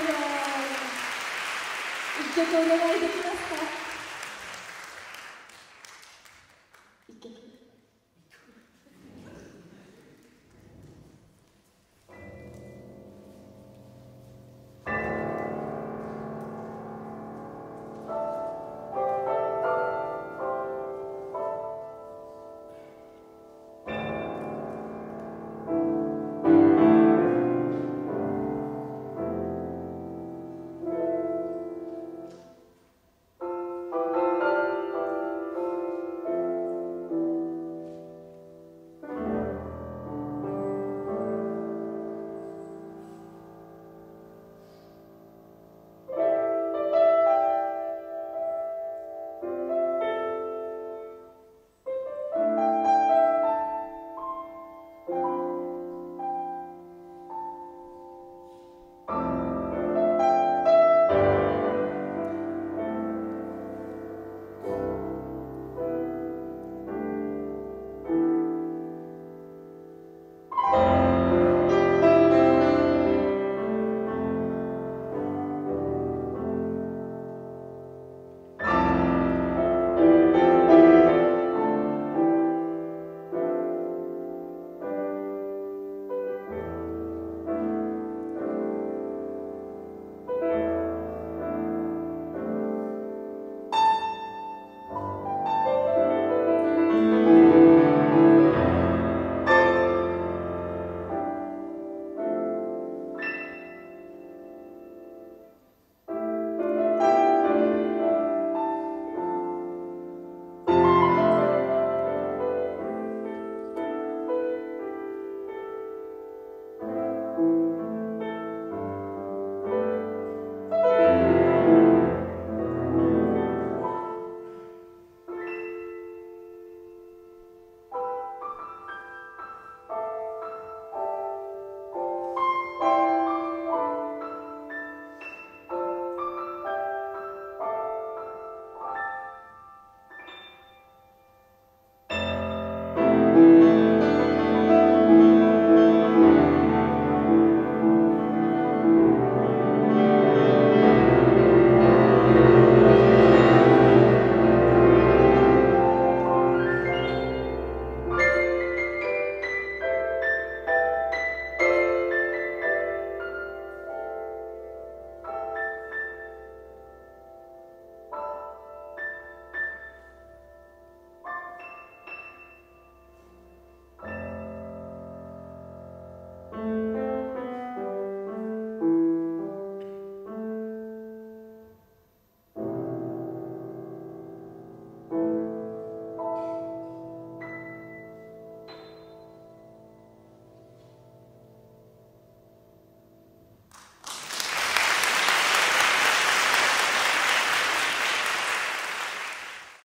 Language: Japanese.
一曲お願いできますか？